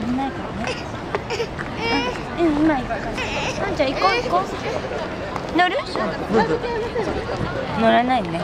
危ないからね。うん今行くから。んちゃん行こう行こう。乗る？乗らないね。